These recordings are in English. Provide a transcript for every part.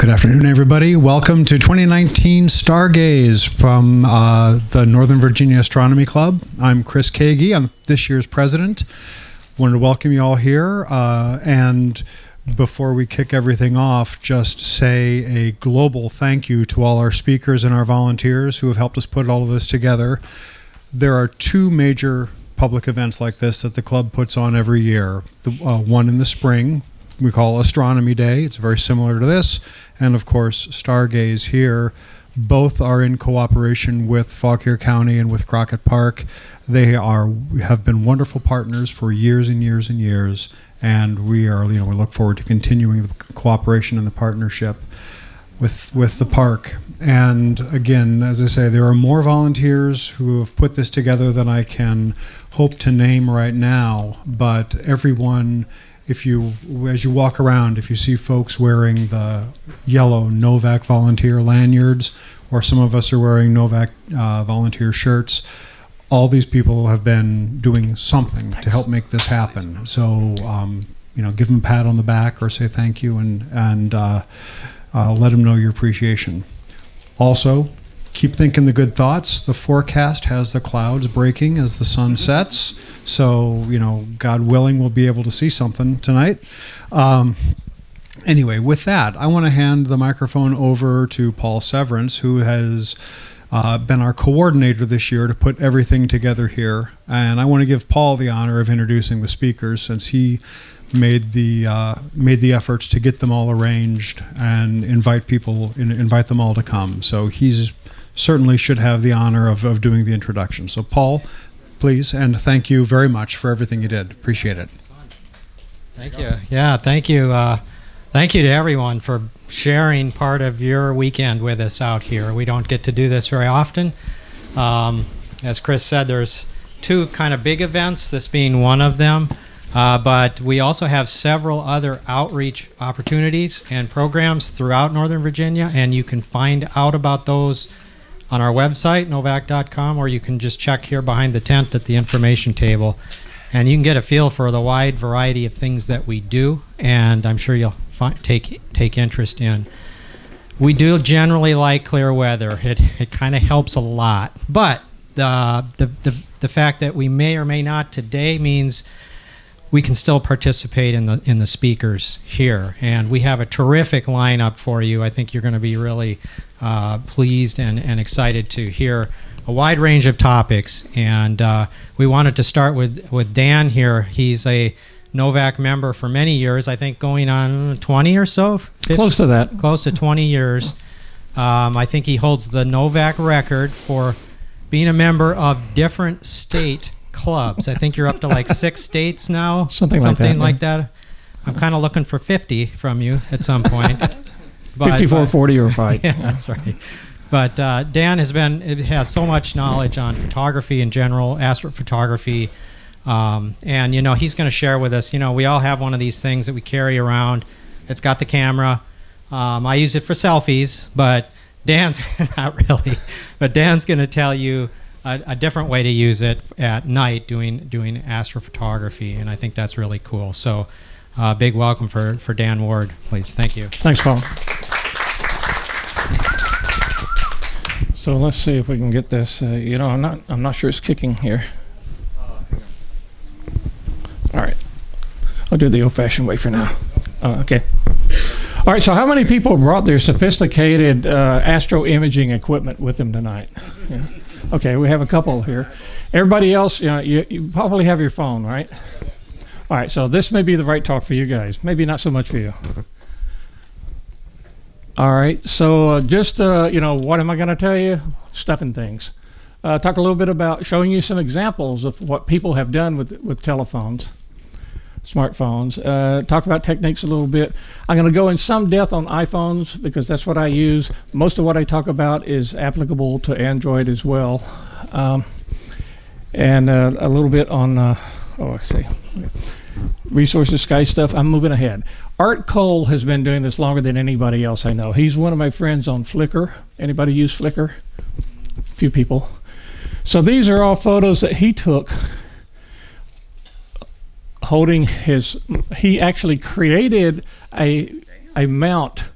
Good afternoon, everybody. Welcome to 2019 Stargaze from uh, the Northern Virginia Astronomy Club. I'm Chris Kagi. I'm this year's president. Wanted to welcome you all here. Uh, and before we kick everything off, just say a global thank you to all our speakers and our volunteers who have helped us put all of this together. There are two major public events like this that the club puts on every year. The, uh, one in the spring, we call Astronomy Day. It's very similar to this. And of course, Stargaze here. Both are in cooperation with Fauquier County and with Crockett Park. They are have been wonderful partners for years and years and years, and we are you know we look forward to continuing the cooperation and the partnership with with the park. And again, as I say, there are more volunteers who have put this together than I can hope to name right now. But everyone if you as you walk around if you see folks wearing the yellow NOVAC volunteer lanyards or some of us are wearing NOVAC uh, volunteer shirts all these people have been doing something to help make this happen. So um, you know give them a pat on the back or say thank you and and uh, uh, let them know your appreciation. Also keep thinking the good thoughts. The forecast has the clouds breaking as the sun sets. So, you know, God willing, we'll be able to see something tonight. Um, anyway, with that, I want to hand the microphone over to Paul Severance, who has uh, been our coordinator this year to put everything together here. And I want to give Paul the honor of introducing the speakers since he made the uh, made the efforts to get them all arranged and invite people invite them all to come. So he's certainly should have the honor of, of doing the introduction. So, Paul, please, and thank you very much for everything you did. Appreciate it. Thank you. Yeah, thank you. Uh, thank you to everyone for sharing part of your weekend with us out here. We don't get to do this very often. Um, as Chris said, there's two kind of big events, this being one of them. Uh, but we also have several other outreach opportunities and programs throughout Northern Virginia, and you can find out about those on our website, novac.com, or you can just check here behind the tent at the information table. And you can get a feel for the wide variety of things that we do, and I'm sure you'll take, take interest in. We do generally like clear weather. It, it kind of helps a lot. But the, the, the, the fact that we may or may not today means we can still participate in the in the speakers here, and we have a terrific lineup for you. I think you're going to be really uh, pleased and, and excited to hear a wide range of topics. And uh, we wanted to start with with Dan here. He's a NOVAC member for many years. I think going on 20 or so. 50, close to that. Close to 20 years. Um, I think he holds the NOVAC record for being a member of different state clubs. I think you're up to like six states now. Something, something like that. Like that. I'm kind of looking for 50 from you at some point. 54 40 or five. yeah, that's right. But uh, Dan has been has so much knowledge on photography in general, astrophotography, um, and you know he's going to share with us. You know, we all have one of these things that we carry around. It's got the camera. Um, I use it for selfies, but Dan's not really. But Dan's going to tell you a, a, different way to use it at night doing doing astrophotography, and I think that's really cool. So, uh, big welcome for for Dan Ward, please. Thank you. Thanks, Paul. So let's see if we can get this. Uh, you know, I'm not I'm not sure it's kicking here. All right, I'll do the old-fashioned way for now. Oh, okay. All right. So, how many people brought their sophisticated uh, astro imaging equipment with them tonight? Yeah. Okay, we have a couple here. Everybody else, you, know, you, you probably have your phone, right? All right, so this may be the right talk for you guys. Maybe not so much for you. All right, so uh, just, uh, you know, what am I going to tell you? Stuff and things. Uh, talk a little bit about showing you some examples of what people have done with, with telephones, smartphones. Uh, talk about techniques a little bit. I'm going to go in some depth on iPhones because that's what I use. Most of what I talk about is applicable to Android as well. Um, and uh, a little bit on, uh, oh, I see resources sky stuff i'm moving ahead. Art cole has been doing this longer than anybody else i know. He's one of my friends on flickr. Anybody use flickr? A few people. So these are all photos that he took holding his he actually created a a mount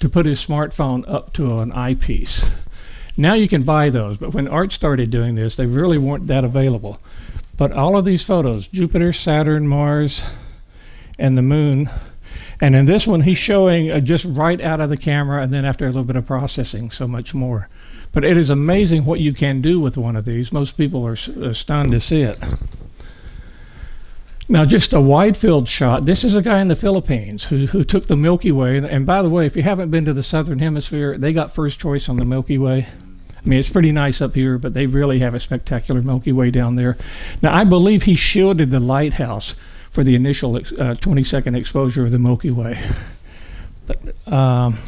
to put his smartphone up to an eyepiece. Now you can buy those, but when Art started doing this, they really weren't that available. But all of these photos Jupiter, Saturn, Mars, and the moon. And in this one, he's showing uh, just right out of the camera, and then after a little bit of processing, so much more. But it is amazing what you can do with one of these. Most people are, are stunned to see it. Now, just a wide field shot. This is a guy in the Philippines who, who took the Milky Way. And by the way, if you haven't been to the Southern Hemisphere, they got first choice on the Milky Way. I mean, it's pretty nice up here, but they really have a spectacular Milky Way down there. Now, I believe he shielded the lighthouse for the initial uh, 20 second exposure of the Milky Way. But, um,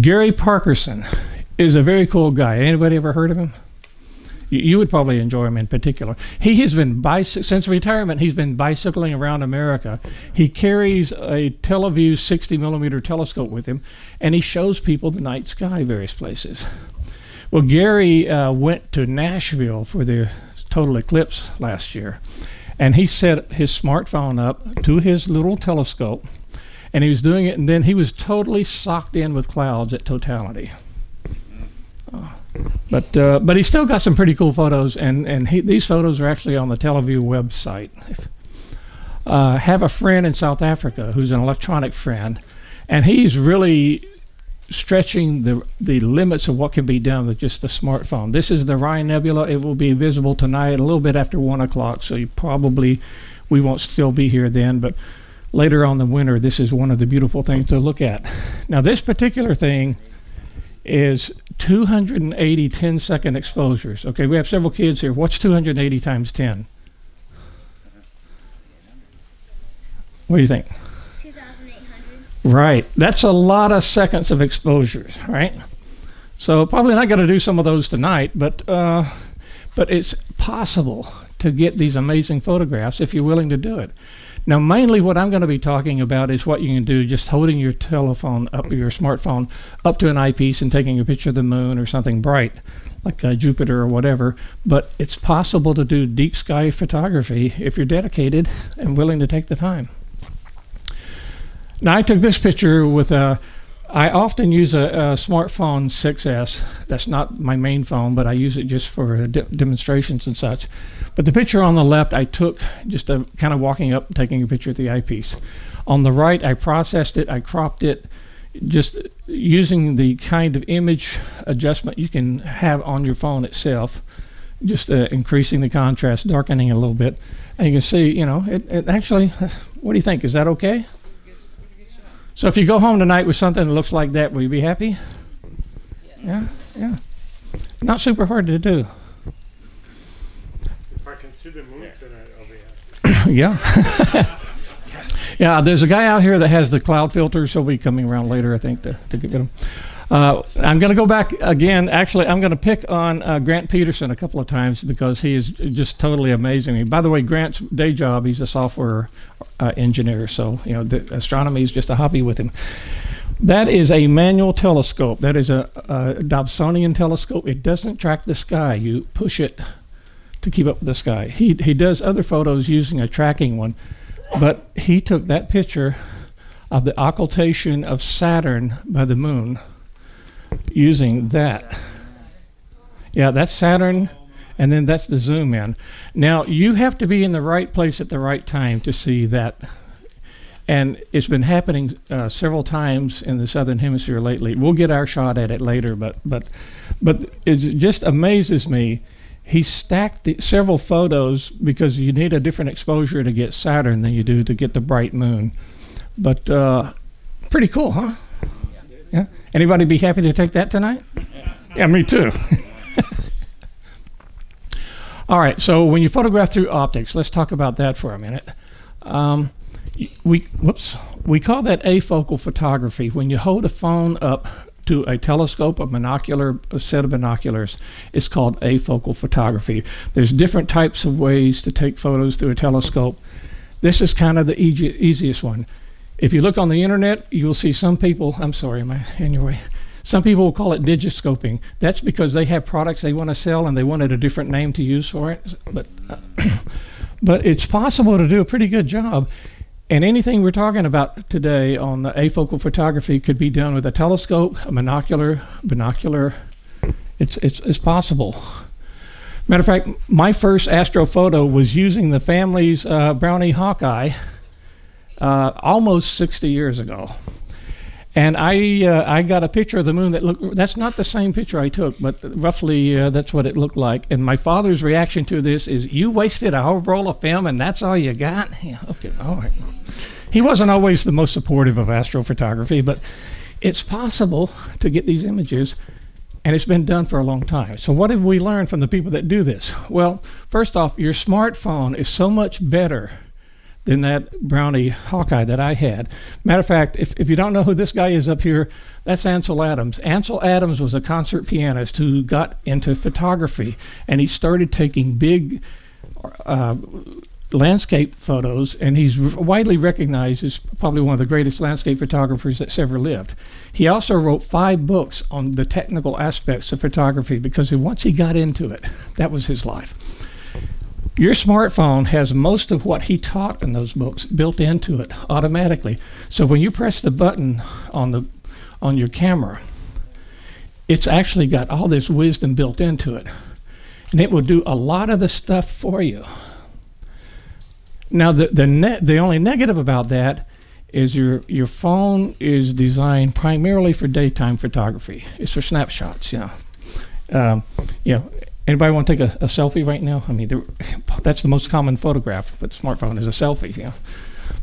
Gary Parkerson is a very cool guy. Anybody ever heard of him? you would probably enjoy him in particular. He has been since retirement. He's been bicycling around America. He carries a Televue 60 millimeter telescope with him, and he shows people the night sky various places. Well, Gary uh, went to Nashville for the total eclipse last year, and he set his smartphone up to his little telescope, and he was doing it, and then he was totally socked in with clouds at totality. Uh, but uh, but he still got some pretty cool photos, and and he, these photos are actually on the Televue website. Uh, have a friend in South Africa who's an electronic friend, and he's really stretching the the limits of what can be done with just a smartphone. This is the Rhine Nebula. It will be visible tonight a little bit after one o'clock, so you probably we won't still be here then, but later on the winter, this is one of the beautiful things to look at. Now, this particular thing is 280 10 second exposures. Okay, we have several kids here. What's 280 times 10? What do you think? 2,800. Right. That's a lot of seconds of exposures, right? So probably not going to do some of those tonight, but uh, but it's possible to get these amazing photographs if you're willing to do it. Now, mainly what I'm going to be talking about is what you can do just holding your telephone up, your smartphone up to an eyepiece and taking a picture of the moon or something bright, like uh, Jupiter or whatever. But it's possible to do deep sky photography if you're dedicated and willing to take the time. Now, I took this picture with a I often use a, a, smartphone 6S. That's not my main phone, but I use it just for de demonstrations and such. But the picture on the left, I took just a, kind of walking up, and taking a picture of the eyepiece. On the right, I processed it, I cropped it, just using the kind of image adjustment you can have on your phone itself, just uh, increasing the contrast, darkening a little bit. And you can see, you know, it, it actually, what do you think? Is that okay? So if you go home tonight with something that looks like that, will you be happy? Yeah, yeah. Not super hard to do. If I can see the moon tonight, I'll be happy. yeah. yeah, there's a guy out here that has the cloud filters. He'll be coming around later, I think, to, to get them. Uh, I'm going to go back again. Actually, I'm going to pick on uh, Grant Peterson a couple of times because he is just totally amazing. By the way, Grant's day job, he's a software uh, engineer, so you know astronomy is just a hobby with him. That is a manual telescope. That is a, a Dobsonian telescope. It doesn't track the sky. You push it to keep up with the sky. He he does other photos using a tracking one, but he took that picture of the occultation of Saturn by the moon using that. Yeah, that's Saturn, and then that's the zoom in. Now, you have to be in the right place at the right time to see that. And it's been happening uh, several times in the southern hemisphere lately. We'll get our shot at it later, but but but it just amazes me. He stacked the, several photos because you need a different exposure to get Saturn than you do to get the bright moon. But uh, pretty cool, huh? Yeah. Anybody be happy to take that tonight? Yeah, me too. All right. So when you photograph through optics, let's talk about that for a minute. Um, we whoops we call that afocal photography. When you hold a phone up to a telescope, a binocular, a set of binoculars, it's called afocal photography. There's different types of ways to take photos through a telescope. This is kind of the easy, easiest one. If you look on the internet, you'll see some people, I'm sorry, am I in your way? Some people will call it digiscoping. That's because they have products they want to sell and they wanted a different name to use for it. But, uh, but it's possible to do a pretty good job. And anything we're talking about today on the afocal photography could be done with a telescope, a monocular, binocular. It's, it's, it's possible. Matter of fact, my first astrophoto was using the family's uh, Brownie Hawkeye uh, almost 60 years ago. And I, uh, I got a picture of the moon that looked, that's not the same picture I took, but roughly uh, that's what it looked like. And my father's reaction to this is, You wasted a whole roll of film and that's all you got? Yeah, okay, all right. He wasn't always the most supportive of astrophotography, but it's possible to get these images and it's been done for a long time. So, what have we learned from the people that do this? Well, first off, your smartphone is so much better than that Brownie Hawkeye that I had. Matter of fact, if, if you don't know who this guy is up here, that's Ansel Adams. Ansel Adams was a concert pianist who got into photography and he started taking big uh, landscape photos, and he's widely recognized as probably one of the greatest landscape photographers that's ever lived. He also wrote five books on the technical aspects of photography because once he got into it, that was his life. Your smartphone has most of what he taught in those books built into it automatically. So when you press the button on the on your camera, it's actually got all this wisdom built into it. And it will do a lot of the stuff for you. Now the the the only negative about that is your your phone is designed primarily for daytime photography. It's for snapshots, you know. Um, you know, Anybody want to take a, a selfie right now? I mean, that's the most common photograph but smartphone is a selfie. Know?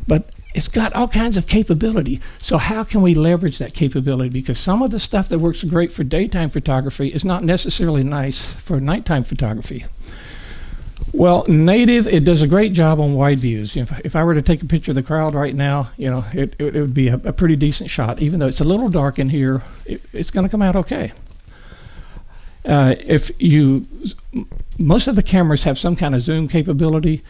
But it's got all kinds of capability. So how can we leverage that capability? Because some of the stuff that works great for daytime photography is not necessarily nice for nighttime photography. Well, native, it does a great job on wide views. If, if I were to take a picture of the crowd right now, you know, it, it, it would be a, a, pretty decent shot. Even though it's a little dark in here, it, it's going to come out okay. Uh, if you, most of the cameras have some kind of zoom capability.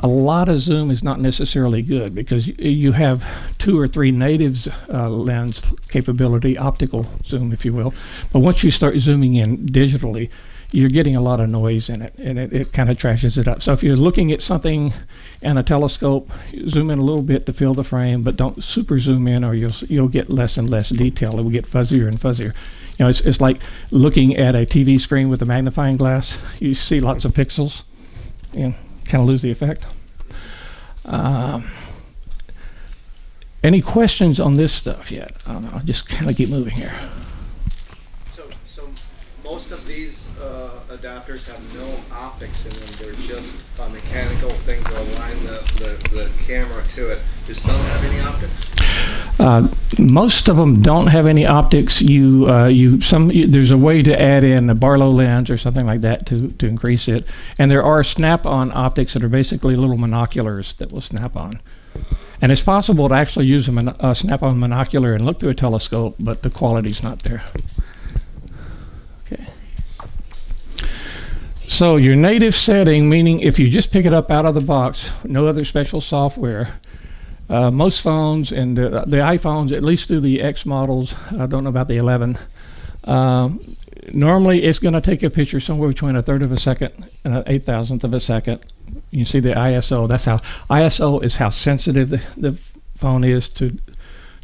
A lot of zoom is not necessarily good because you have two or three natives uh, lens capability, optical zoom, if you will. But once you start zooming in digitally, you're getting a lot of noise in it, and it, it kind of trashes it up. So if you're looking at something in a telescope, zoom in a little bit to fill the frame, but don't super zoom in, or you'll you'll get less and less detail. It will get fuzzier and fuzzier. You know, it's, it's like looking at a TV screen with a magnifying glass. You see lots of pixels, and kind of lose the effect. Um, any questions on this stuff yet? I don't know. I'll just kind of keep moving here. So, so most of these adapters have no optics in them. They're just a mechanical thing to align the, the, the camera to it. Do some have any optics? Uh, most of them don't have any optics. You, uh, you, some. You, there's a way to add in a Barlow lens or something like that to to increase it. And there are snap-on optics that are basically little monoculars that will snap on. And it's possible to actually use a, mon- a snap-on monocular and look through a telescope, but the quality's not there. Okay. So your native setting, meaning if you just pick it up out of the box, no other special software, uh, most phones and the, the, iPhones, at least through the X models, I don't know about the 11. Um, normally, it's going to take a picture somewhere between a third of a second and an eight thousandth of a second. You see the ISO. That's how ISO is how sensitive the, the phone is to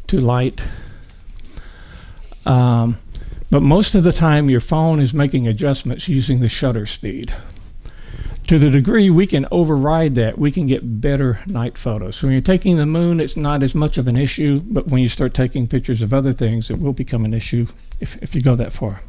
to light. Um, but most of the time, your phone is making adjustments using the shutter speed to the degree we can override that, we can get better night photos. So when you're taking the moon, it's not as much of an issue, but when you start taking pictures of other things, it will become an issue if, if you go that far.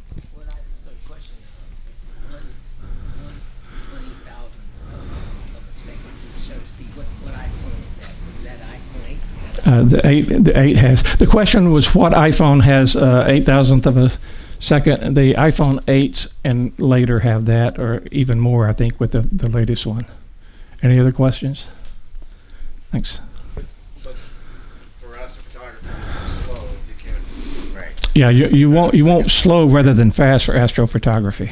Uh, the eight, the eight has. The question was what iPhone has uh, eight thousandth of a Second, the iPhone 8s and later have that, or even more, I think, with the, the latest one. Any other questions? Thanks. But for astrophotography, slow you can right. Yeah, you, you won't you won't slow rather than fast for astrophotography.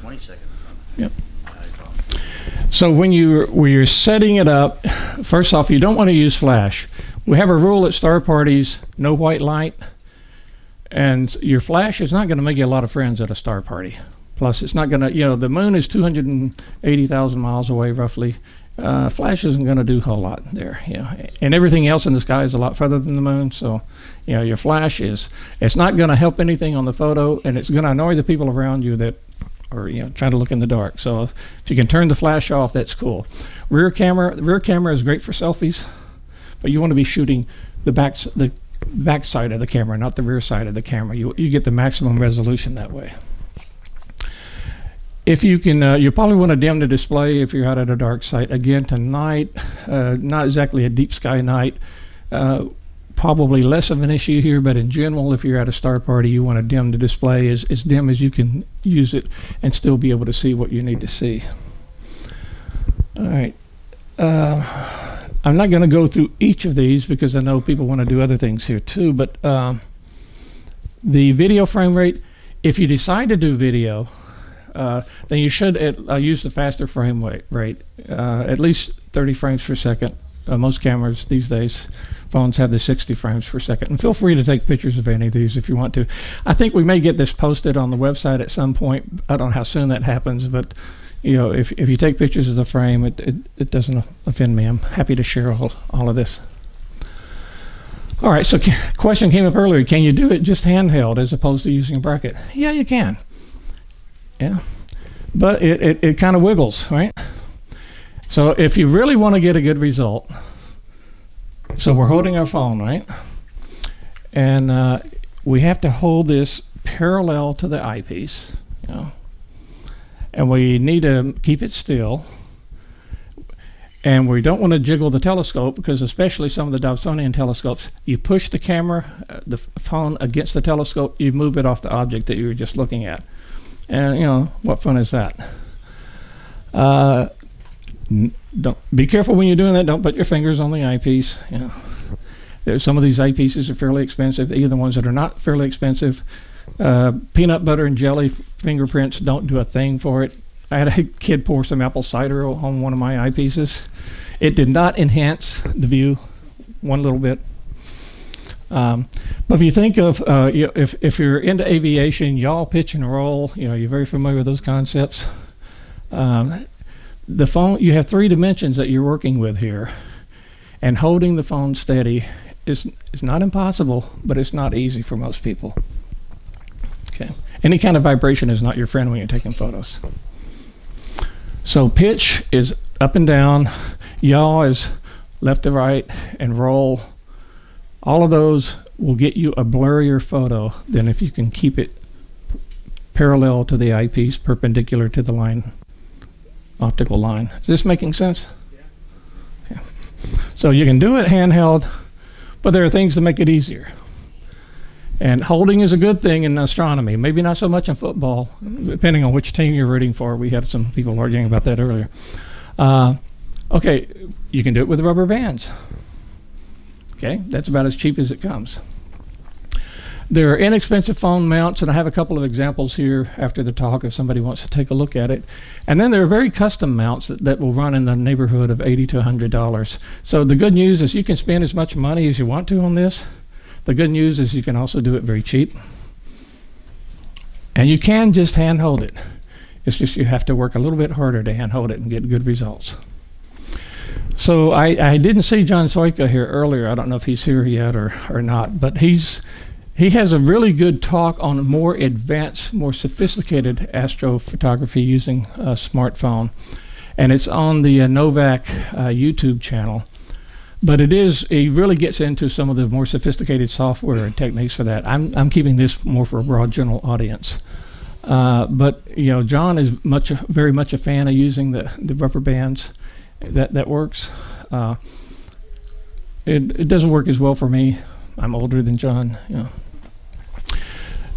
20 seconds. Yep. So when you when you're setting it up, first off, you don't want to use flash. We have a rule at star parties: no white light. And your flash is not going to make you a lot of friends at a star party. Plus, it's not going to, you know, the moon is 280,000 miles away roughly, uh, flash isn't going to do a whole lot there. You know, and everything else in the sky is a lot further than the moon. So, you know, your flash is it's not going to help anything on the photo, and it's going to annoy the people around you that are you know trying to look in the dark. So, if you can turn the flash off, that's cool. Rear camera, rear camera is great for selfies, but you want to be shooting the back the back side of the camera, not the rear side of the camera. You you get the maximum resolution that way if you can, uh, you probably want to dim the display if you're out at a dark site. Again, tonight, uh, not exactly a deep sky night, uh, probably less of an issue here, but in general, if you're at a star party, you want to dim the display as, as dim as you can use it and still be able to see what you need to see. All right. I'm not going to go through each of these because I know people want to do other things here too, but um, the video frame rate, if you decide to do video, uh, then you should uh, use the faster frame rate, uh, at least 30 frames per second. Uh, most cameras these days, phones have the 60 frames per second. And feel free to take pictures of any of these if you want to. I think we may get this posted on the website at some point. I don't know how soon that happens, but you know, if, if you take pictures of the frame, it, it, it doesn't offend me. I'm happy to share all, all of this. All right, so question came up earlier. Can you do it just handheld as opposed to using a bracket? Yeah, you can. Yeah. But it, it, it kind of wiggles, right? So if you really want to get a good result, so we're holding our phone, right? And uh, we have to hold this parallel to the eyepiece, you know, and we need to keep it still. And we don't want to jiggle the telescope because, especially some of the Dobsonian telescopes, you push the camera, uh, the phone against the telescope, you move it off the object that you were just looking at. And you know what fun is that? Uh, don't be careful when you're doing that. Don't put your fingers on the eyepiece. You know, some of these eyepieces are fairly expensive. Even the ones that are not fairly expensive, uh, peanut butter and jelly fingerprints don't do a thing for it. I had a kid pour some apple cider on one of my eyepieces. It did not enhance the view one little bit. Um, but if you think of uh, if if you're into aviation, yaw, pitch, and roll, you know you're very familiar with those concepts. Um, the phone you have three dimensions that you're working with here, and holding the phone steady is is not impossible, but it's not easy for most people. Okay, any kind of vibration is not your friend when you're taking photos. So pitch is up and down, yaw is left to right, and roll all of those will get you a blurrier photo than if you can keep it parallel to the eyepiece, perpendicular to the line, optical line. Is this making sense? Yeah. So you can do it handheld, but there are things to make it easier. And holding is a good thing in astronomy. Maybe not so much in football, depending on which team you're rooting for. We had some people arguing about that earlier. Uh, okay, you can do it with rubber bands. Okay, that's about as cheap as it comes. There are inexpensive phone mounts, and I have a couple of examples here after the talk if somebody wants to take a look at it. And then there are very custom mounts that, that will run in the neighborhood of 80 to $100. So the good news is you can spend as much money as you want to on this. The good news is you can also do it very cheap. And you can just hand hold it. It's just you have to work a little bit harder to hand hold it and get good results. So I, I didn't see John Soika here earlier. I don't know if he's here yet or, or not, but he's he has a really good talk on more advanced, more sophisticated astrophotography using a smartphone, and it's on the uh, NOVAC uh, YouTube channel. But it is he really gets into some of the more sophisticated software and techniques for that. I'm I'm keeping this more for a broad general audience. Uh, but you know, John is much very much a fan of using the the rubber bands that that works. Uh, it it doesn't work as well for me. I'm older than John. You know.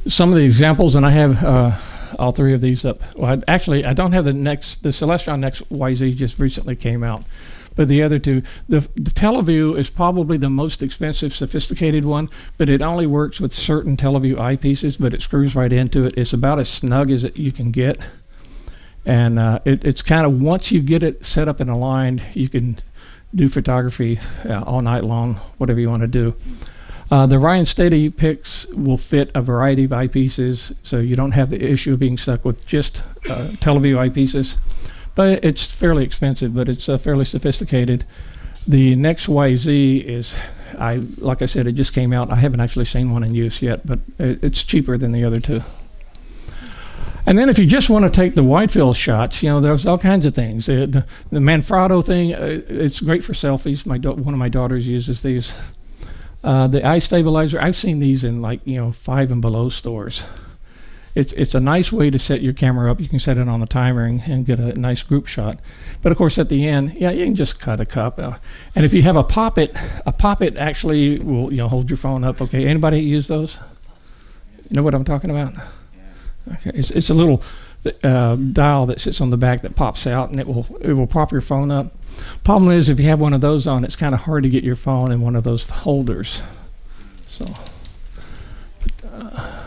Some of the examples, and I have uh, all three of these up. Well, I, actually, I don't have the next. The Celestron NexYZ just recently came out, but the other two, the, the TeleVue is probably the most expensive, sophisticated one, but it only works with certain TeleVue eyepieces, but it screws right into it. It's about as snug as it, you can get and uh, it, it's kind of once you get it set up and aligned, you can do photography uh, all night long, whatever you want to do. Uh, the Orion SteadyPix will fit a variety of eyepieces, so you don't have the issue of being stuck with just uh, TeleVue eyepieces. But it's fairly expensive, but it's uh, fairly sophisticated. The Nex YZ is, I like I said, it just came out. I haven't actually seen one in use yet, but it, it's cheaper than the other two. And then if you just want to take the wide field shots, you know, there's all kinds of things. Uh, the, the Manfrotto thing, uh, it's great for selfies. My one of my daughters uses these. Uh, the iStabilizer, I've seen these in like, you know, five and below stores. It's, it's a nice way to set your camera up. You can set it on the timer and, and get a nice group shot. But of course, at the end, yeah, you can just cut a cup. Uh, and if you have a poppet, a poppet actually will you know hold your phone up. Okay, anybody use those? You know what I'm talking about? Okay, it's, it's a little uh, dial that sits on the back that pops out, and it will it will prop your phone up. Problem is, if you have one of those on, it's kind of hard to get your phone in one of those holders. So, uh,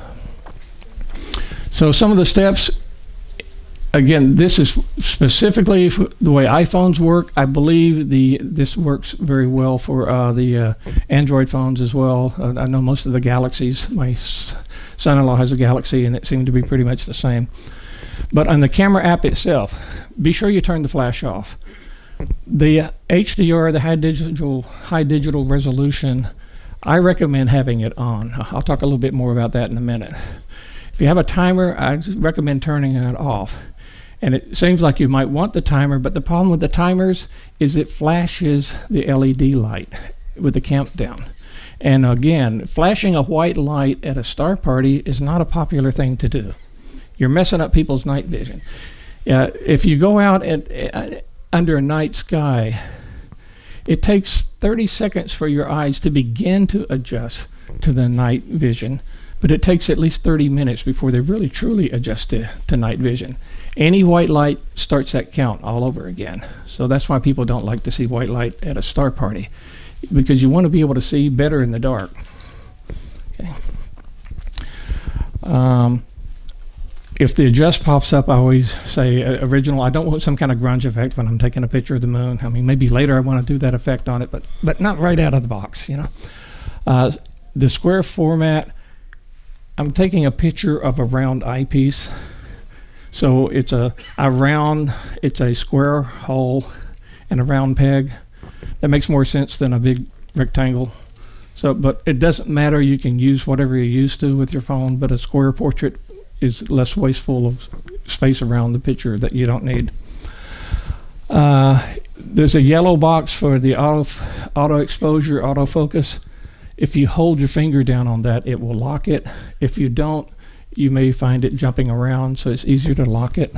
so some of the steps. Again, this is specifically the way iPhones work. I believe the this works very well for uh, the uh, Android phones as well. Uh, I know most of the Galaxies. My son-in-law has a Galaxy, and it seemed to be pretty much the same. But on the camera app itself, be sure you turn the flash off. The HDR, the high digital high digital resolution, I recommend having it on. I'll talk a little bit more about that in a minute. If you have a timer, I recommend turning it off. And it seems like you might want the timer, but the problem with the timers is it flashes the LED light with the countdown. And again, flashing a white light at a star party is not a popular thing to do. You're messing up people's night vision. Uh, if you go out at, uh, under a night sky, it takes 30 seconds for your eyes to begin to adjust to the night vision, but it takes at least 30 minutes before they really truly adjust to, to night vision. Any white light starts that count all over again. So that's why people don't like to see white light at a star party because you want to be able to see better in the dark. Okay. Um, if the adjust pops up, I always say uh, original. I don't want some kind of grunge effect when I'm taking a picture of the moon. I mean, maybe later I want to do that effect on it, but but not right out of the box, you know. Uh, the square format. I'm taking a picture of a round eyepiece. So it's a, a round, it's a square hole and a round peg. That makes more sense than a big rectangle. So, but it doesn't matter. You can use whatever you're used to with your phone, but a square portrait is less wasteful of space around the picture that you don't need. Uh, there's a yellow box for the auto, auto exposure, autofocus. If you hold your finger down on that, it will lock it. If you don't, you may find it jumping around, so it's easier to lock it.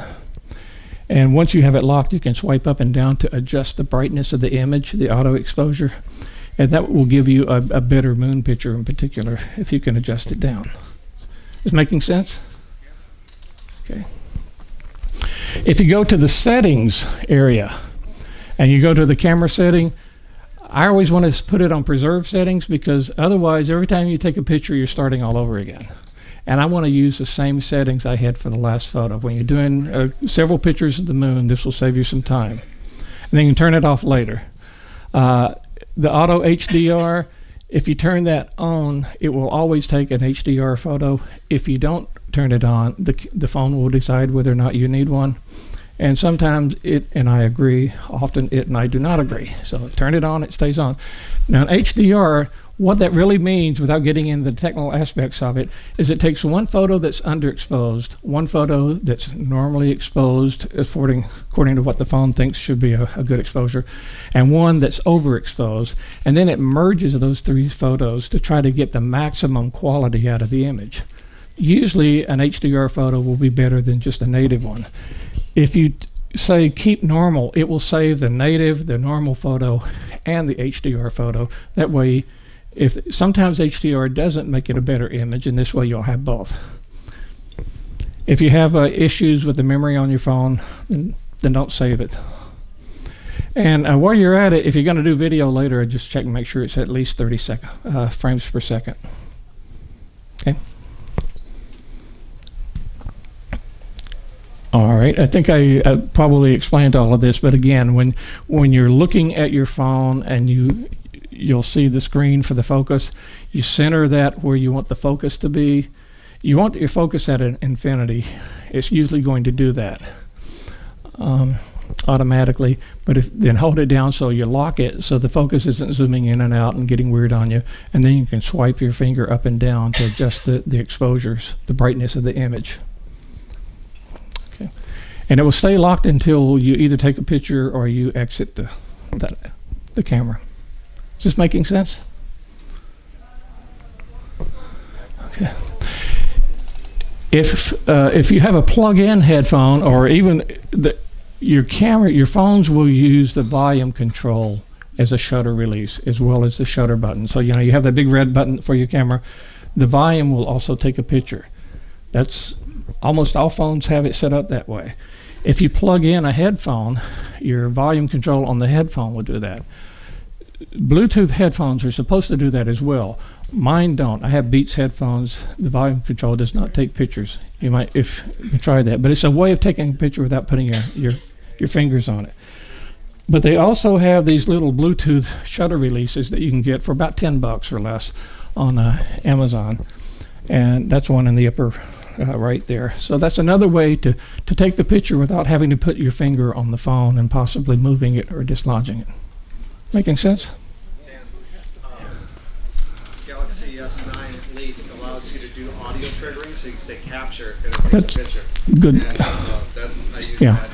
And once you have it locked, you can swipe up and down to adjust the brightness of the image, the auto exposure. And that will give you a, a better moon picture in particular if you can adjust it down. Is making sense? Okay. If you go to the settings area and you go to the camera setting, I always want to put it on preserve settings because otherwise, every time you take a picture, you're starting all over again and I want to use the same settings I had for the last photo. When you're doing uh, several pictures of the moon, this will save you some time. And then you can turn it off later. Uh, the auto HDR, if you turn that on, it will always take an HDR photo. If you don't turn it on, the, the phone will decide whether or not you need one. And sometimes it and I agree, often it and I do not agree. So turn it on, it stays on. Now, in HDR what that really means, without getting into the technical aspects of it, is it takes one photo that's underexposed, one photo that's normally exposed, according, according to what the phone thinks should be a, a good exposure, and one that's overexposed, and then it merges those three photos to try to get the maximum quality out of the image. Usually, an HDR photo will be better than just a native one. If you say keep normal, it will save the native, the normal photo, and the HDR photo. That way, if sometimes HDR doesn't make it a better image, and this way you'll have both. If you have uh, issues with the memory on your phone, then, then don't save it. And uh, while you're at it, if you're going to do video later, just check and make sure it's at least 30 second, uh, frames per second. Okay. All right. I think I, I probably explained all of this, but again, when when you're looking at your phone and you you'll see the screen for the focus. You center that where you want the focus to be. You want your focus at an infinity. It's usually going to do that. Um, automatically. But if then hold it down so you lock it so the focus isn't zooming in and out and getting weird on you. And then you can swipe your finger up and down to adjust the, the exposures, the brightness of the image. And it will stay locked until you either take a picture or you exit the, that, the camera. Is this making sense? Okay. If uh, if you have a plug-in headphone or even the, your camera, your phones will use the volume control as a shutter release as well as the shutter button. So you know you have that big red button for your camera. The volume will also take a picture. That's almost all phones have it set up that way. If you plug in a headphone, your volume control on the headphone will do that. Bluetooth headphones are supposed to do that as well. Mine don't. I have Beats headphones. The volume control does not take pictures. You might if you try that, but it's a way of taking a picture without putting your your, your fingers on it. But they also have these little Bluetooth shutter releases that you can get for about ten bucks or less on uh, Amazon, and that's one in the upper uh, right there. So that's another way to to take the picture without having to put your finger on the phone and possibly moving it or dislodging it. Making sense? triggering, so you can say capture and it takes That's a picture. Good. And, uh, that, Yeah. that.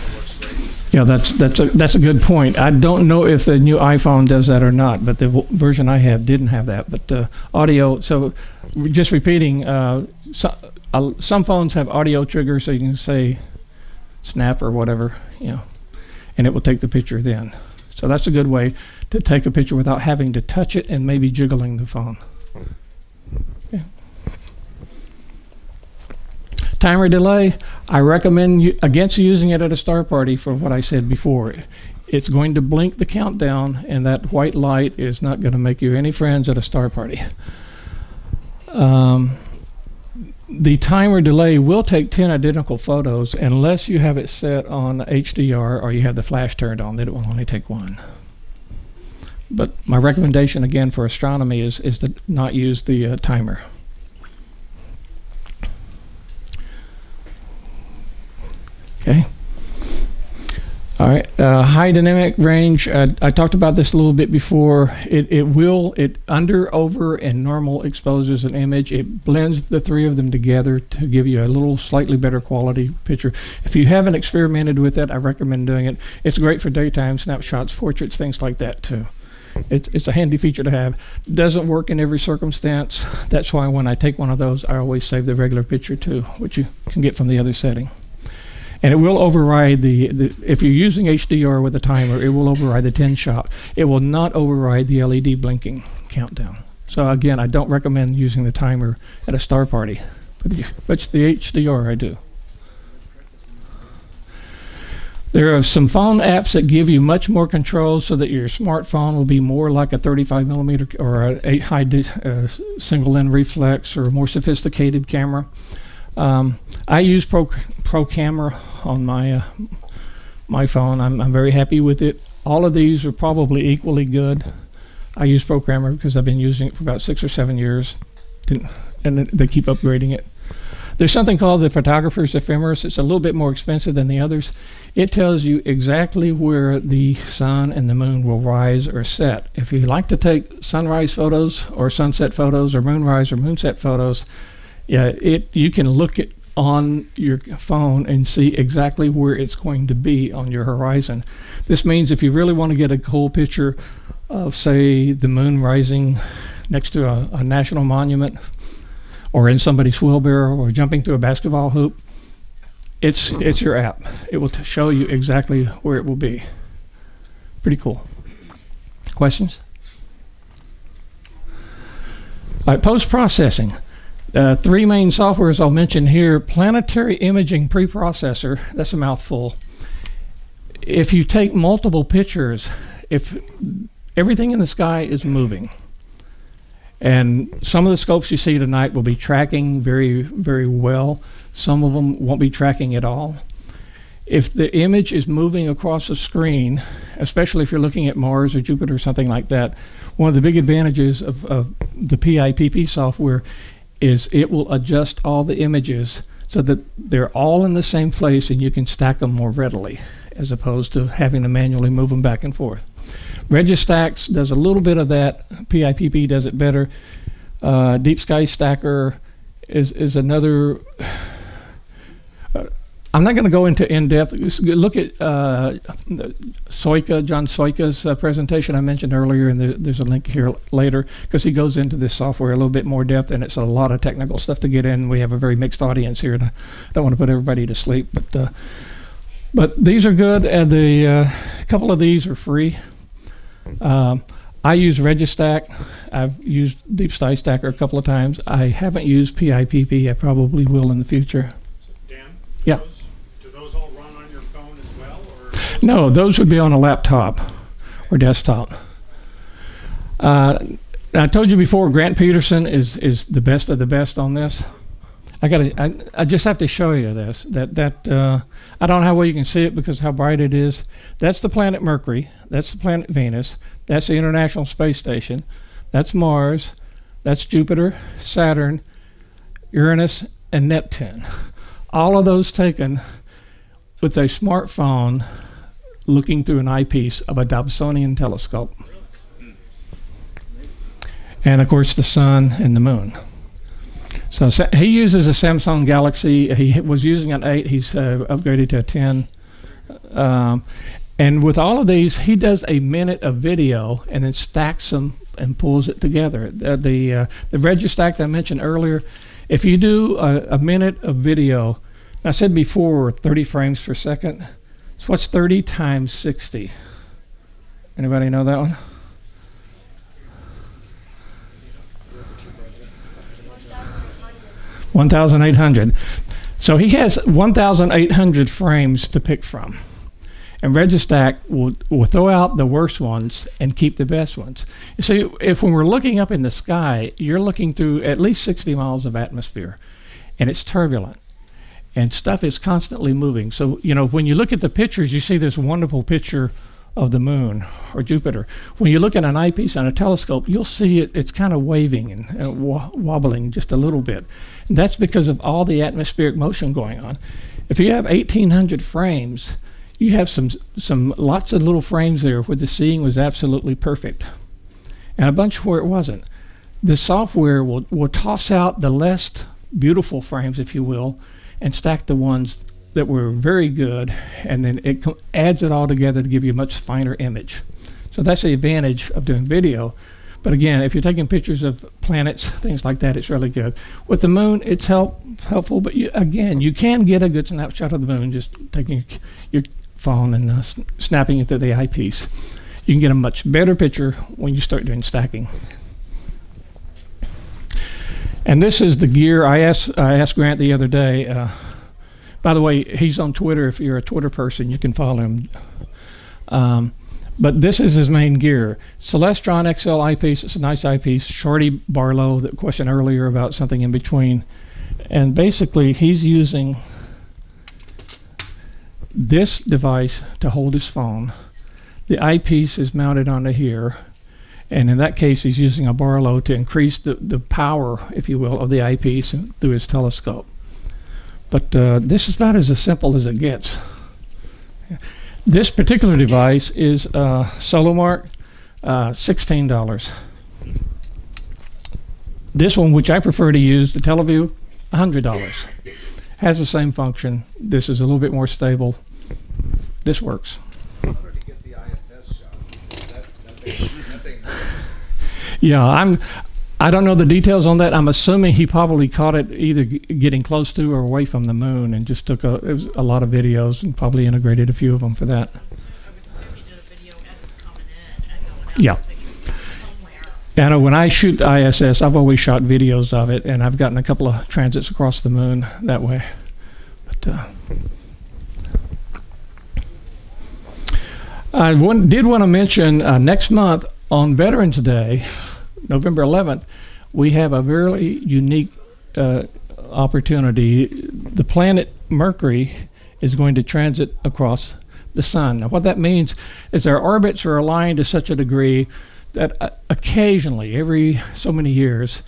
Yeah, that's that's a that's a good point. I don't know if the new iPhone does that or not, but the w- version I have didn't have that. But uh, audio. So, just repeating, uh, so, uh, some phones have audio triggers, so you can say snap or whatever, you know, and it will take the picture then. So that's a good way to take a picture without having to touch it and maybe jiggling the phone. Okay. Timer delay, I recommend you, against using it at a star party for what I said before. It's going to blink the countdown, and that white light is not going to make you any friends at a star party. Um, the timer delay will take 10 identical photos unless you have it set on HDR or you have the flash turned on, that it will only take one. But my recommendation again for astronomy is, is to not use the uh, timer. Okay. All right. Uh, high dynamic range. Uh, I talked about this a little bit before. It, it will it under, over, and normal exposes an image. It blends the three of them together to give you a little slightly better quality picture. If you haven't experimented with it, I recommend doing it. It's great for daytime snapshots, portraits, things like that too. It's it's a handy feature to have. Doesn't work in every circumstance. That's why when I take one of those, I always save the regular picture too, which you can get from the other setting and it will override the, the, if you're using HDR with a timer, it will override the 10 shot. It will not override the LED blinking countdown. So again, I don't recommend using the timer at a star party, but the, but the HDR I do. There are some phone apps that give you much more control so that your smartphone will be more like a 35 millimeter or a high uh, single lens reflex or a more sophisticated camera. Um, I use Pro Pro Camera on my uh, my phone. I'm, I'm very happy with it. All of these are probably equally good. I use Pro Camera because I've been using it for about six or seven years, and they keep upgrading it. There's something called the photographer's ephemeris. It's a little bit more expensive than the others. It tells you exactly where the sun and the moon will rise or set. If you like to take sunrise photos or sunset photos or moonrise or moonset photos, yeah, it you can look at on your phone and see exactly where it's going to be on your horizon. This means if you really want to get a cool picture of, say, the moon rising next to a, a national monument or in somebody's wheelbarrow or jumping through a basketball hoop, it's, it's your app. It will show you exactly where it will be. Pretty cool. Questions? All right, post processing. Uh, three main softwares I'll mention here Planetary Imaging Preprocessor, that's a mouthful. If you take multiple pictures, if everything in the sky is moving, and some of the scopes you see tonight will be tracking very, very well, some of them won't be tracking at all. If the image is moving across a screen, especially if you're looking at Mars or Jupiter or something like that, one of the big advantages of, of the PIPP software is it will adjust all the images so that they're all in the same place and you can stack them more readily. as opposed to having to manually move them back and forth. Registax does a little bit of that. PIPP does it better. Uh, Deep Sky Stacker is is another. I'm not going to go into in depth. Look at uh, Soika, John Soika's uh, presentation I mentioned earlier, and there, there's a link here later because he goes into this software a little bit more depth, and it's a lot of technical stuff to get in. We have a very mixed audience here, and I don't want to put everybody to sleep, but uh, but these are good, and the uh, a couple of these are free. Um, I use RegiStax. I've used Deep Sky Stacker a couple of times. I haven't used PIPP. I probably will in the future. Yeah. Those, do those all run on your phone as well, or? No, those would be on a laptop or desktop. Uh, I told you before, Grant Peterson is, is the best of the best on this. I gotta, I, I just have to show you this. That that uh, I don't know how well you can see it because how bright it is. That's the planet Mercury. That's the planet Venus. That's the International Space Station. That's Mars. That's Jupiter, Saturn, Uranus, and Neptune. All of those taken with a smartphone looking through an eyepiece of a Dobsonian telescope. And of course, the sun and the moon. So he uses a Samsung Galaxy. He was using an 8. He's uh, upgraded to a 10. Um, and with all of these, he does a minute of video and then stacks them and pulls it together. The the, uh, the RegiStax that I mentioned earlier, if you do a, a minute of video, I said before 30 frames per second. So what's 30 times 60? Anybody know that one? One thousand eight hundred. So he has one thousand eight hundred frames to pick from, and RegiStax will will throw out the worst ones and keep the best ones. You see, if when we're looking up in the sky, you're looking through at least sixty miles of atmosphere, and it's turbulent and stuff is constantly moving. So, you know, when you look at the pictures, you see this wonderful picture of the moon or Jupiter. When you look at an eyepiece on a telescope, you'll see it, it's kind of waving and uh, wa- wobbling just a little bit. And that's because of all the atmospheric motion going on. If you have 1800 frames, you have some, some lots of little frames there where the seeing was absolutely perfect, and a bunch where it wasn't. The software will, will toss out the less beautiful frames, if you will, and stack the ones that were very good, and then it adds it all together to give you a much finer image. So that's the advantage of doing video. But again, if you're taking pictures of planets, things like that, it's really good. With the moon, it's help, helpful, but you, again, you can get a good snapshot of the moon just taking your phone and uh, snapping it through the eyepiece. You can get a much better picture when you start doing stacking. And this is the gear I asked. I asked Grant the other day. Uh, by the way, he's on Twitter. If you're a Twitter person, you can follow him. Um, but this is his main gear. Celestron XL eyepiece. It's a nice eyepiece. Shorty Barlow, the question earlier about something in between. And basically, he's using this device to hold his phone. The eyepiece is mounted onto here. And in that case, he's using a Barlow to increase the, the power, if you will, of the eyepiece through his telescope. But uh, this is about as simple as it gets. This particular device is uh, Solomark, uh, $16. This one, which I prefer to use, the Tele Vue, $100. Has the same function. This is a little bit more stable. This works. How to get the ISS shot? That, that thing, that thing works. Yeah, I'm. I don't know the details on that. I'm assuming he probably caught it either getting close to or away from the moon, and just took a, a lot of videos and probably integrated a few of them for that. Yeah. And uh, when I shoot ISS, I've always shot videos of it, and I've gotten a couple of transits across the moon that way. But uh, I did want to mention uh, next month on Veterans Day, November 11th, we have a very unique uh, opportunity. The planet Mercury is going to transit across the sun. Now, what that means is our orbits are aligned to such a degree that uh, occasionally, every so many years,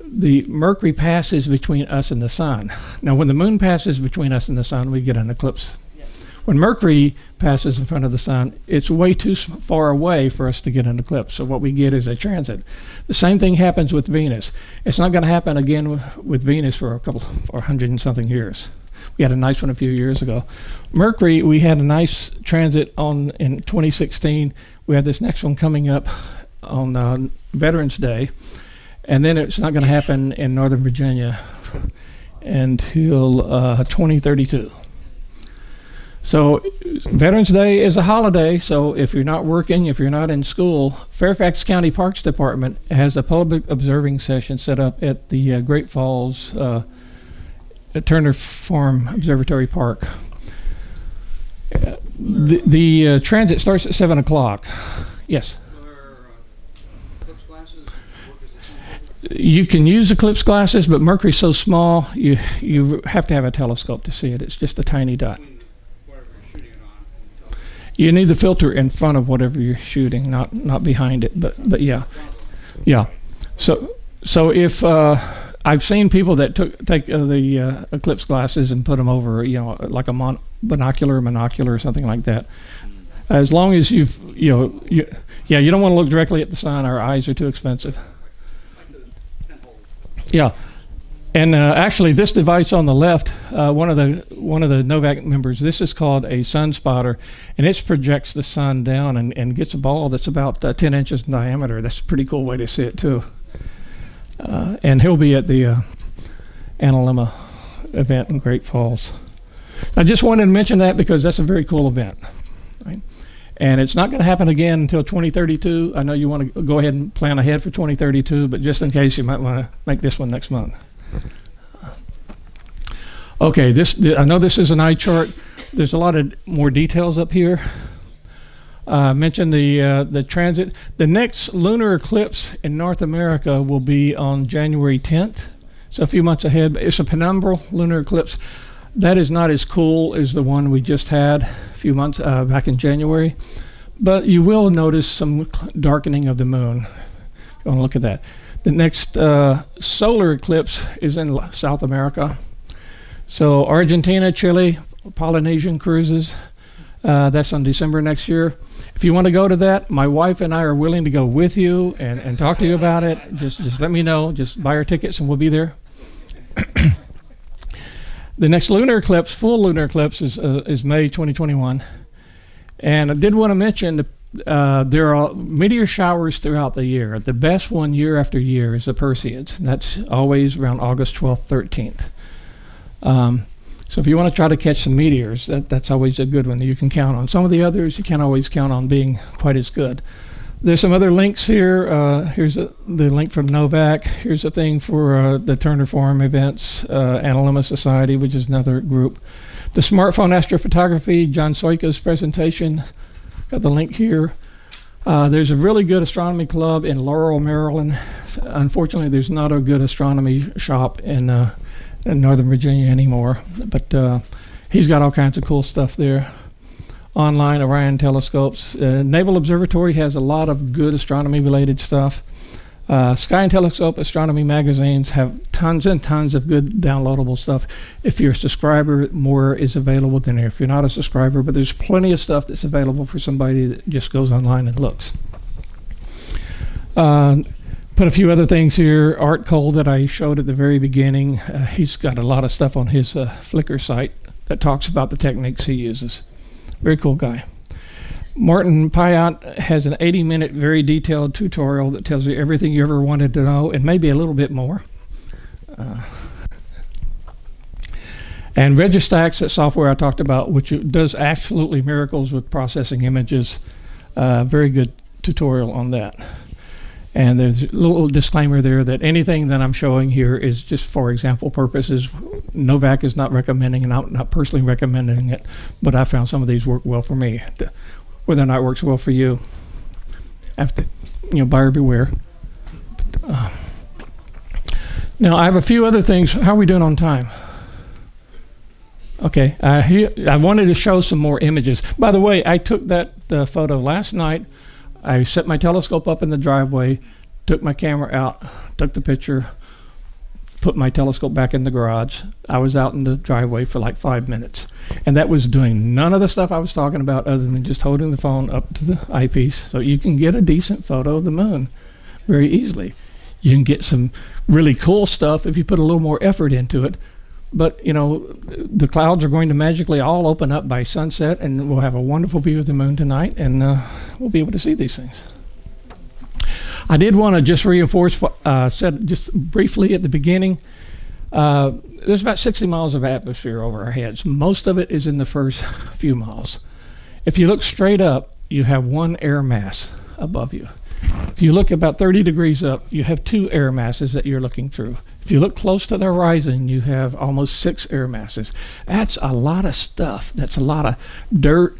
the Mercury passes between us and the sun. Now, when the moon passes between us and the sun, we get an eclipse. When Mercury passes in front of the sun, it's way too far away for us to get an eclipse. So what we get is a transit. The same thing happens with Venus. It's not going to happen again with Venus for a couple, for a hundred and something years. We had a nice one a few years ago. Mercury, we had a nice transit on in 2016. We have this next one coming up on uh, Veterans Day, and then it's not going to happen in Northern Virginia until uh, 2032. So, Veterans Day is a holiday. So, if you're not working, if you're not in school, Fairfax County Parks Department has a public observing session set up at the uh, Great Falls uh, Turner Farm Observatory Park. Uh, the the uh, transit starts at seven o'clock. Yes. You can use eclipse glasses, but Mercury's so small, you you have to have a telescope to see it. It's just a tiny dot. You need the filter in front of whatever you're shooting, not not behind it. But but yeah, yeah. So so if uh, I've seen people that took take uh, the uh, eclipse glasses and put them over, you know, like a mon- binocular, monocular, or something like that. As long as you've you know you, yeah, you don't want to look directly at the sun. Our eyes are too expensive. Yeah, and uh, actually, this device on the left, uh, one of the one of the NOVAC members, this is called a sun spotter, and it projects the sun down and, and gets a ball that's about uh, 10 inches in diameter. That's a pretty cool way to see it too. Uh, and he'll be at the uh, Analemma event in Great Falls. I just wanted to mention that because that's a very cool event. Right? And it's not going to happen again until 2032. I know you want to go ahead and plan ahead for 2032, but just in case, you might want to make this one next month. Okay, this I know this is an eye chart. There's a lot of more details up here. Uh, mentioned the uh, the transit. The next lunar eclipse in North America will be on January 10th, so a few months ahead. It's a penumbral lunar eclipse. That is not as cool as the one we just had a few months uh, back in January, but you will notice some darkening of the moon. You want to look at that. The next uh, solar eclipse is in South America. So Argentina, Chile, Polynesian cruises. Uh, that's on December next year. If you want to go to that, my wife and I are willing to go with you and, and talk to you about it. Just just let me know. Just buy our tickets and we'll be there. the next lunar eclipse, full lunar eclipse, is uh, is May 2021. And I did want to mention that uh, there are meteor showers throughout the year. The best one year after year is the Perseids. That's always around August 12th, 13th. Um, so if you want to try to catch some meteors, that, that's always a good one that you can count on. Some of the others you can't always count on being quite as good. There's some other links here. Uh, here's a, the link from NOVAC. Here's a thing for uh, the Turner Farm events, uh, Analemma Society, which is another group. The smartphone astrophotography, John Soika's presentation. Got the link here. Uh, there's a really good astronomy club in Laurel, Maryland. Unfortunately, there's not a good astronomy shop in uh, in Northern Virginia anymore. But uh, he's got all kinds of cool stuff there. Online Orion telescopes. Uh, Naval Observatory has a lot of good astronomy related stuff. Uh, Sky and Telescope astronomy magazines have tons and tons of good downloadable stuff. If you're a subscriber, more is available than if you're not a subscriber. But there's plenty of stuff that's available for somebody that just goes online and looks. Uh, put a few other things here. Art Cole that I showed at the very beginning. Uh, he's got a lot of stuff on his uh, Flickr site that talks about the techniques he uses. Very cool guy. Martin Pyatt has an 80 minute, very detailed tutorial that tells you everything you ever wanted to know and maybe a little bit more. Uh, and Registax, that software I talked about, which does absolutely miracles with processing images. Uh, very good tutorial on that. And there's a little disclaimer there that anything that I'm showing here is just for example purposes. NOVAC is not recommending, and I'm not personally recommending it, but I found some of these work well for me. Whether or not it works well for you, to, you know, buyer beware. But, uh, now I have a few other things. How are we doing on time? Okay, uh, he, I wanted to show some more images. By the way, I took that uh, photo last night. I set my telescope up in the driveway, took my camera out, took the picture, put my telescope back in the garage. I was out in the driveway for like five minutes. And that was doing none of the stuff I was talking about other than just holding the phone up to the eyepiece. So you can get a decent photo of the moon very easily. You can get some really cool stuff if you put a little more effort into it. But, you know, the clouds are going to magically all open up by sunset, and we'll have a wonderful view of the moon tonight, and uh, we'll be able to see these things. I did want to just reinforce what I uh, said just briefly at the beginning. Uh, there's about 60 miles of atmosphere over our heads. Most of it is in the first few miles. If you look straight up, you have one air mass above you. If you look about 30 degrees up, you have two air masses that you're looking through. If you look close to the horizon, you have almost six air masses. That's a lot of stuff. That's a lot of dirt,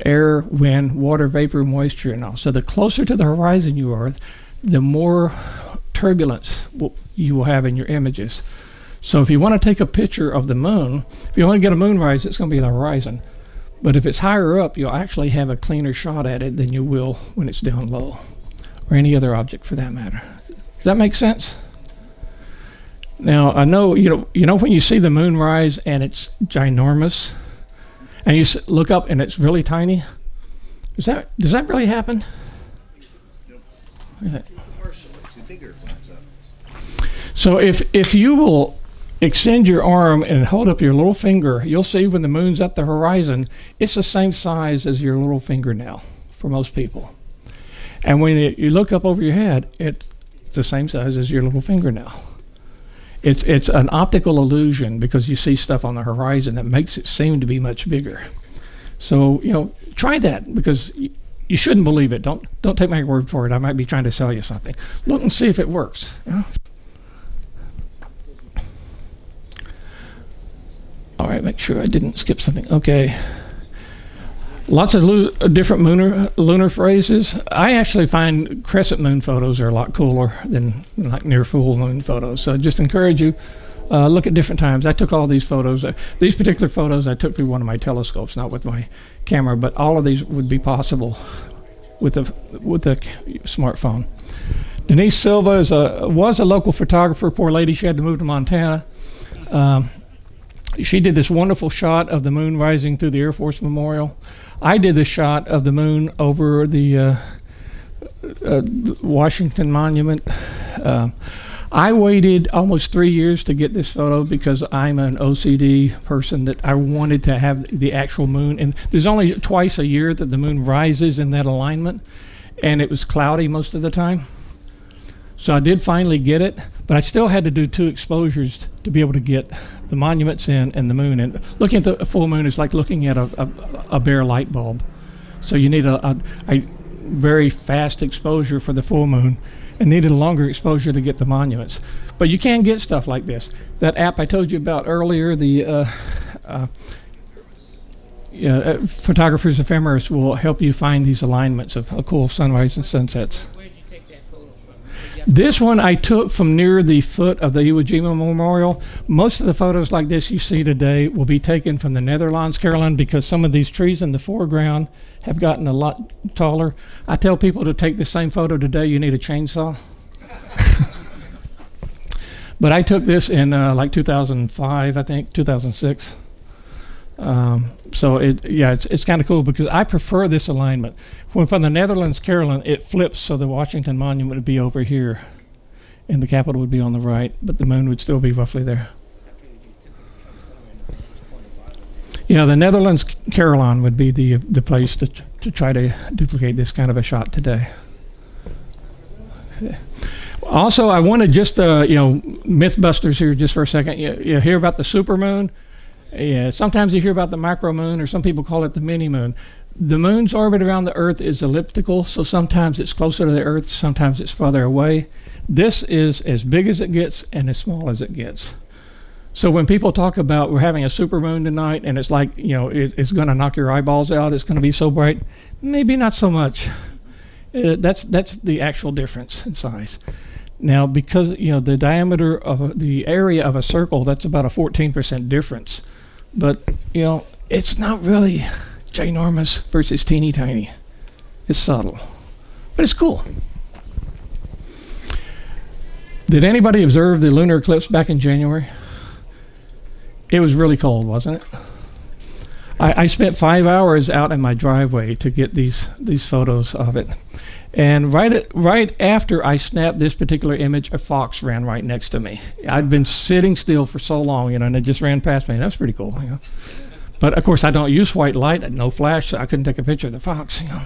air, wind, water, vapor, moisture, and all. So the closer to the horizon you are, the more turbulence you will have in your images. So if you want to take a picture of the moon, if you want to get a moonrise, it's going to be the horizon. But if it's higher up, you'll actually have a cleaner shot at it than you will when it's down low, or any other object for that matter. Does that make sense? Now I know you know you know when you see the moon rise and it's ginormous, and you look up and it's really tiny. Does that does that really happen? So if if you will extend your arm and hold up your little finger, you'll see when the moon's at the horizon, it's the same size as your little fingernail for most people. And when it, you look up over your head, it's the same size as your little fingernail. It's it's an optical illusion because you see stuff on the horizon that makes it seem to be much bigger. So you know, try that because you shouldn't believe it. Don't don't take my word for it. I might be trying to sell you something. Look and see if it works. All right, make sure I didn't skip something. Okay. Lots of different lunar lunar phrases. I actually find crescent moon photos are a lot cooler than like near full moon photos. So I just encourage you uh, look at different times. I took all these photos. Uh, these particular photos I took through one of my telescopes, not with my camera, but all of these would be possible with a with a smartphone. Denise Silva is a was a local photographer. Poor lady, she had to move to Montana. Um, she did this wonderful shot of the moon rising through the Air Force Memorial. I did the shot of the moon over the uh, uh, Washington Monument. Uh, I waited almost three years to get this photo because I'm an OCD person that I wanted to have the actual moon. And there's only twice a year that the moon rises in that alignment, and it was cloudy most of the time. So I did finally get it, but I still had to do two exposures to be able to get the monuments in and the moon. And looking at the full moon is like looking at a, a, a bare light bulb. So you need a, a, a very fast exposure for the full moon and needed a longer exposure to get the monuments. But you can get stuff like this. That app I told you about earlier, the uh, uh, uh, Photographer's Ephemeris will help you find these alignments of cool sunrise and sunsets. Where did you take that photo? This one I took from near the foot of the Iwo Jima Memorial. Most of the photos like this you see today will be taken from the Netherlands, Carillon, because some of these trees in the foreground have gotten a lot taller. I tell people to take the same photo today, you need a chainsaw. but I took this in uh, like 2005, I think, 2006. Um, so it, yeah, it's, it's kind of cool because I prefer this alignment. When from the Netherlands, Carillon, it flips so the Washington Monument would be over here, and the Capitol would be on the right, but the moon would still be roughly there. Yeah, the Netherlands, Carillon would be the the place to to try to duplicate this kind of a shot today. Also, I want to just uh, you know MythBusters here just for a second. You, you hear about the supermoon. Yeah, sometimes you hear about the micromoon, or some people call it the mini moon. The moon's orbit around the Earth is elliptical, so sometimes it's closer to the Earth, sometimes it's farther away. This is as big as it gets and as small as it gets. So when people talk about we're having a super moon tonight and it's like, you know, it, it's going to knock your eyeballs out, it's going to be so bright, maybe not so much. Uh, that's that's the actual difference in size. Now, because you know the diameter of a, the area of a circle, that's about a 14% difference. But you know, it's not really ginormous versus teeny tiny. It's subtle, but it's cool. Did anybody observe the lunar eclipse back in January? It was really cold, wasn't it? I, I spent five hours out in my driveway to get these these photos of it. And right right after I snapped this particular image, a fox ran right next to me. I'd been sitting still for so long, you know, and it just ran past me. That was pretty cool, you know. But of course, I don't use white light, no flash, so I couldn't take a picture of the fox. You know.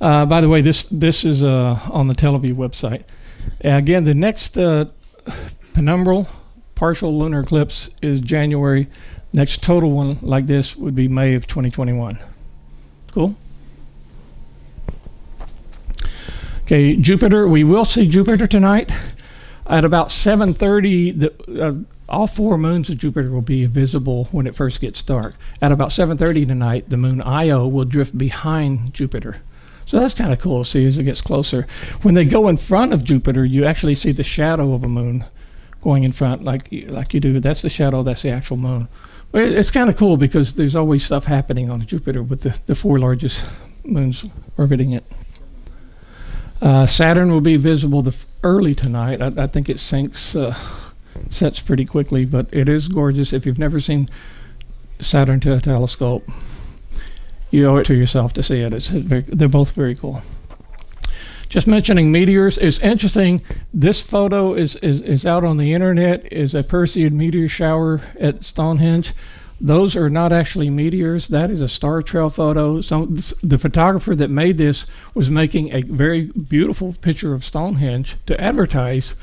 Uh, by the way, this this is uh, on the Tele Vue website. again, the next uh, penumbral partial lunar eclipse is January. Next total one like this would be May of 2021. Cool. Okay, Jupiter. We will see Jupiter tonight at about 7:30. The uh, all four moons of Jupiter will be visible when it first gets dark. At about 7:30 tonight, the moon Io will drift behind Jupiter. So that's kind of cool to see as it gets closer. When they go in front of Jupiter, you actually see the shadow of a moon going in front, like like you do. That's the shadow. That's the actual moon. It's kind of cool because there's always stuff happening on Jupiter with the, the four largest moons orbiting it. Uh, Saturn will be visible early tonight. I, I think it sinks, uh, sets pretty quickly, but it is gorgeous. If you've never seen Saturn to a telescope, you owe it to yourself to see it. It's very, they're both very cool. Just mentioning meteors is interesting. This photo is, is, is out on the internet. is a Perseid meteor shower at Stonehenge. Those are not actually meteors. That is a star trail photo. So the photographer that made this was making a very beautiful picture of Stonehenge to advertise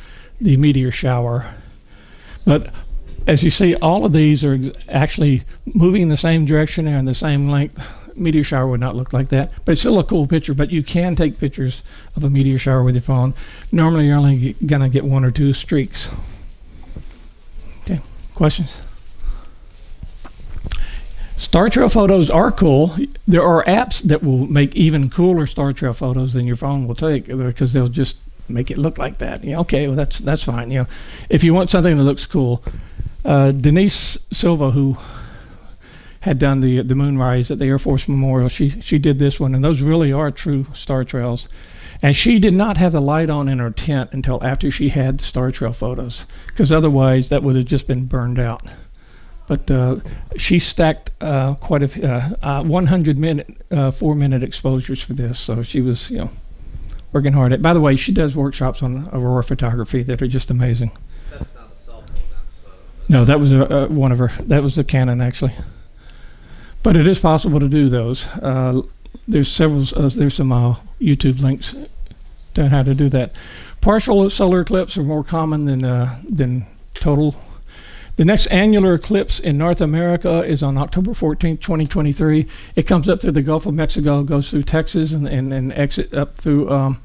the meteor shower. But as you see, all of these are actually moving in the same direction and the same length. Meteor shower would not look like that, but it's still a cool picture. But you can take pictures of a meteor shower with your phone. Normally, you're only going to get one or two streaks. Okay, questions? Star Trail photos are cool. There are apps that will make even cooler Star Trail photos than your phone will take because they'll just make it look like that. Okay, well that's that's fine. You know, if you want something that looks cool, uh, Denise Silva, who had done the the moonrise at the Air Force Memorial, she she did this one, and those really are true Star Trails. And she did not have the light on in her tent until after she had the Star Trail photos, because otherwise that would have just been burned out. But uh, she stacked uh, quite a uh, uh 100 minute, uh, four minute exposures for this. So she was, you know, working hard at. By the way, she does workshops on aurora photography that are just amazing. That's not a cell phone. That's. Uh, no, that was a, one of her. That was a Canon actually. But it is possible to do those. there's several. there's some YouTube links on how to do that. Partial solar eclipse are more common than than total the next annular eclipse in North America is on October 14, 2023. It comes up through the Gulf of Mexico, goes through Texas, and, and, and exit up through um,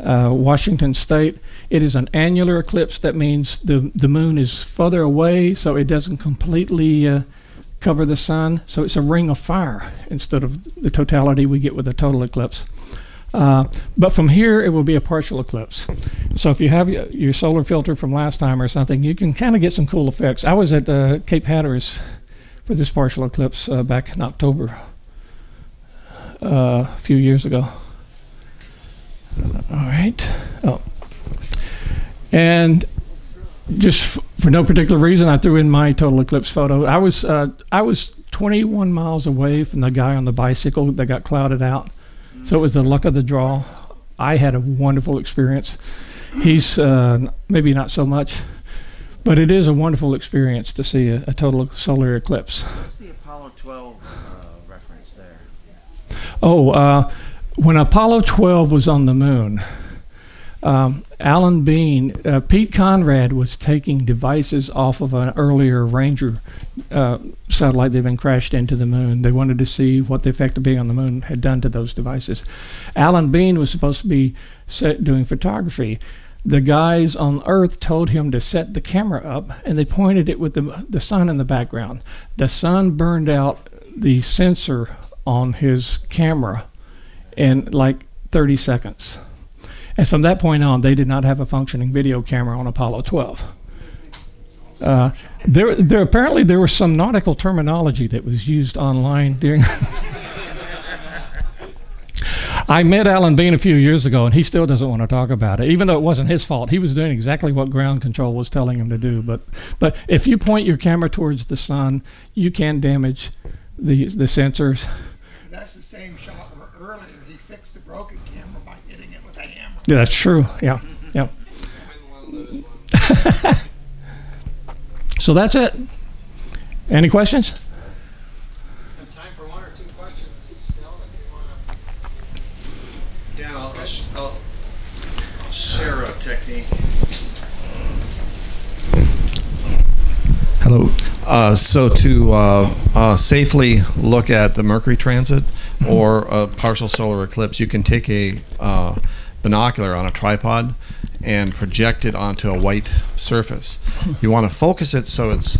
uh, Washington State. It is an annular eclipse. That means the, the moon is further away, so it doesn't completely uh, cover the sun. So it's a ring of fire instead of the totality we get with a total eclipse. Uh, but from here, it will be a partial eclipse. So if you have your, solar filter from last time or something, you can kind of get some cool effects. I was at uh, Cape Hatteras for this partial eclipse uh, back in October uh, a few years ago. All right. Oh. And just f- for no particular reason, I threw in my total eclipse photo. I was uh, I was 21 miles away from the guy on the bicycle that got clouded out so it was the luck of the draw. I had a wonderful experience. He's uh, maybe not so much, but it is a wonderful experience to see a, a total solar eclipse. What's the Apollo 12 uh, reference there? Oh, uh, when Apollo 12 was on the moon, um, Alan Bean, uh, Pete Conrad was taking devices off of an earlier Ranger uh, satellite that had been crashed into the moon. They wanted to see what the effect of being on the moon had done to those devices. Alan Bean was supposed to be doing photography. The guys on Earth told him to set the camera up, and they pointed it with the, the sun in the background. The sun burned out the sensor on his camera in like 30 seconds. And from that point on, they did not have a functioning video camera on Apollo 12. Uh, there, there apparently there was some nautical terminology that was used online during. I met Alan Bean a few years ago, and he still doesn't want to talk about it, even though it wasn't his fault. He was doing exactly what ground control was telling him to do. But, but if you point your camera towards the sun, you can damage the the sensors. That's the same shot where earlier he fixed the broken camera by hitting it with a hammer. Yeah, that's true. Yeah, yeah. so that's it. Any questions? Time for one or two questions still, if you. Yeah, I'll, I'll, I'll I'll share a technique. Hello. Uh, so to uh, uh, safely look at the Mercury transit or a partial solar eclipse, you can take a uh, binocular on a tripod and project it onto a white surface. You want to focus it so it's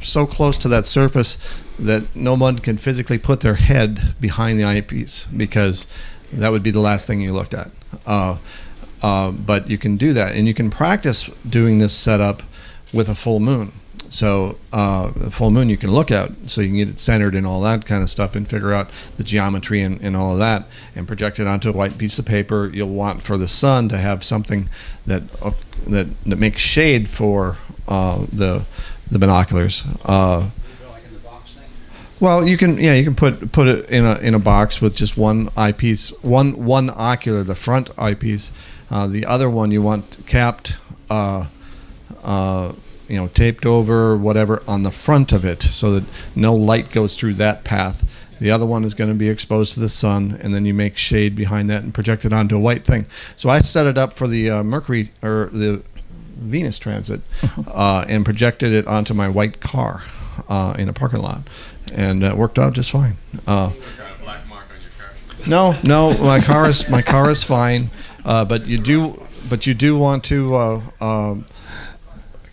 so close to that surface that no one can physically put their head behind the eyepiece because that would be the last thing you looked at. Uh, uh, but you can do that, and you can practice doing this setup with a full moon. So uh, full moon you can look at, so you can get it centered and all that kind of stuff, and figure out the geometry and, and all of that, and project it onto a white piece of paper. You'll want for the sun to have something that uh, that that makes shade for uh, the the binoculars. Uh, well, you can yeah you can put put it in a in a box with just one eyepiece, one one ocular, the front eyepiece. Uh, the other one you want capped, uh, uh, you know, taped over whatever on the front of it, so that no light goes through that path. The other one is going to be exposed to the sun, and then you make shade behind that and project it onto a white thing. So I set it up for the uh, Mercury or the Venus transit, uh, and projected it onto my white car uh, in a parking lot, and it worked out just fine. Uh, no, no, my car is my car is fine, uh, but you do but you do want to uh, um,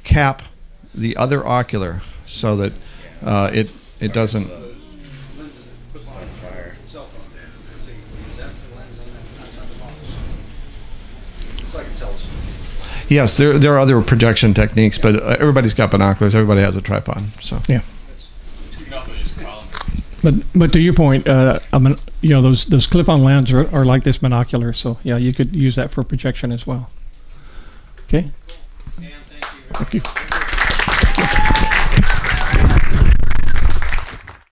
cap the other ocular so that uh, it it doesn't. Yes, there, there are other projection techniques, but uh, everybody's got binoculars. Everybody has a tripod. So Yeah. But but to your point, uh, I mean, you know, those those clip-on lenses are, are like this binocular, so yeah, you could use that for projection as well. Okay. Thank you.